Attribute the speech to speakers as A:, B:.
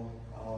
A: all